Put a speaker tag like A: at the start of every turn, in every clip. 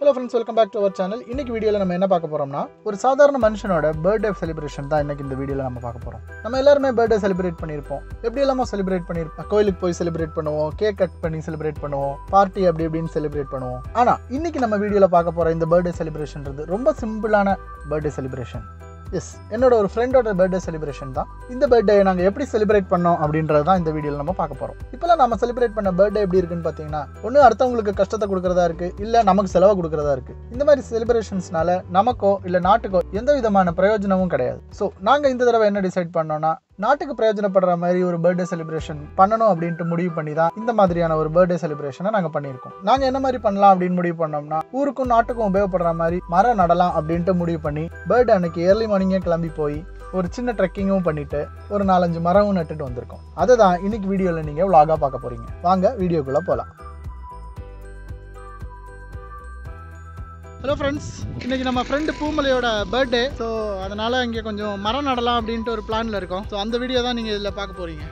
A: Hello friends welcome back to our channel இன்னைக்கு வீடியோவில் நம்ம என்ன பார்க்க போகிறோம்னா ஒரு சாதாரண மனுஷனோட பர்த்டே செலிப்ரேஷன் தான் இன்னைக்கு இந்த வீடியோவில் நம்ம பார்க்க போகிறோம் நம்ம எல்லாருமே பர்த்டே செலிப்ரேட் பண்ணியிருப்போம். எப்படி எல்லாமோ செலிப்ரேட் பண்ணியிருப்போம். கோயிலுக்கு போய் செலிப்ரேட் பண்ணுவோம். கேக் கட் பண்ணி செலிப்ரேட் பண்ணுவோம். பார்ட்டி அப்படி இப்படின்னு செலிப்ரேட் பண்ணுவோம். ஆனால் இன்னைக்கு நம்ம வீடியோவில் பார்க்க போகிற இந்த பர்த்டே செலிப்ரேஷன்றது ரொம்ப சிம்பிளான பர்த்டே செலிப்ரேஷன் எஸ் என்னோட ஒரு ஃப்ரெண்டோட பர்த்டே செலிப்ரேஷன் தான். இந்த பர்த்டே நாங்கள் எப்படி செலிப்ரேட் பண்ணோம் அப்படின்றது தான் இந்த வீடியோவில் நம்ம பார்க்க போகிறோம் இப்போலாம் நம்ம செலிப்ரேட் பண்ண பர்த்டே எப்படி இருக்குன்னு பார்த்தீங்கன்னா ஒன்று அடுத்தவங்களுக்கு கஷ்டத்தை கொடுக்குறதா இருக்குது இல்லை நமக்கு செலவை கொடுக்குறதா இருக்குது இந்த மாதிரி செலிப்ரேஷன்ஸ்னால நமக்கோ இல்லை நாட்டுக்கோ எந்த விதமான பிரயோஜனமும் கிடையாது. ஸோ நாங்கள் இந்த தடவை என்ன டிசைட் பண்ணோம்னா நாட்டுக்கு பிரயோஜனப்படுற மாதிரி ஒரு பர்த்டே செலிப்ரேஷன் பண்ணணும் அப்படின்ட்டு முடிவு பண்ணி தான் இந்த மாதிரியான ஒரு பர்த்டே செலிப்ரேஷனை நாங்கள் பண்ணியிருக்கோம். நாங்கள் என்ன மாதிரி பண்ணலாம் அப்படின்னு முடிவு பண்ணோம்னா ஊருக்கும் நாட்டுக்கும் உபயோகப்படுற மாதிரி மரம் நடலாம் அப்படின்ட்டு முடிவு பண்ணி பர்த்டே அன்னைக்கு ஏர்லி மார்னிங்கே கிளம்பி போய் ஒரு சின்ன ட்ரெக்கிங்கும் பண்ணிட்டு ஒரு நாலஞ்சு மரமும் நட்டுட்டு வந்திருக்கோம். அதை தான் இன்னைக்கு வீடியோவில் நீங்கள் vlog-ஆ பார்க்க போறீங்க. வாங்க வீடியோக்குள்ளே போகலாம் ஹலோ ஃப்ரெண்ட்ஸ் இன்னைக்கு நம்ம ஃப்ரெண்டு பூமலையோட பர்த்டே ஸோ அதனால் இங்கே கொஞ்சம் மரம் நடலாம் அப்படின்ட்டு ஒரு பிளானில் இருக்கோம். ஸோ அந்த வீடியோ தான் நீங்கள் இதில் பார்க்க போகிறீங்க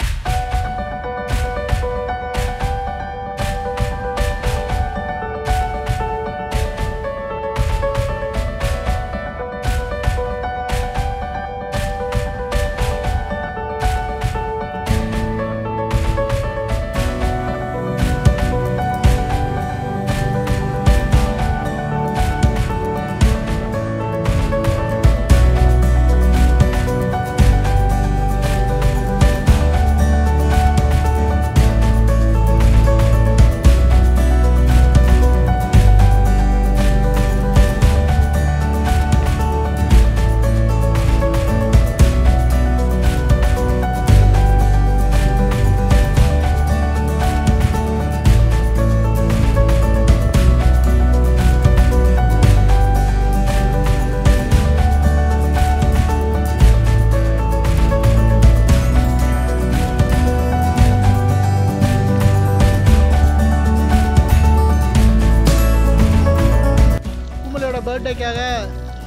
A: பர்த்டேக்காக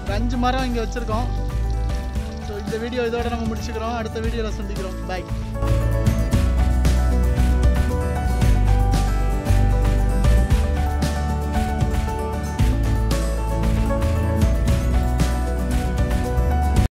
A: ஒரு அஞ்சு மரம் இங்கே வச்சுருக்கோம். ஸோ இந்த வீடியோ இதோட நம்ம முடிச்சுக்கிறோம். அடுத்த வீடியோவில் சந்திக்கிறோம். பாய்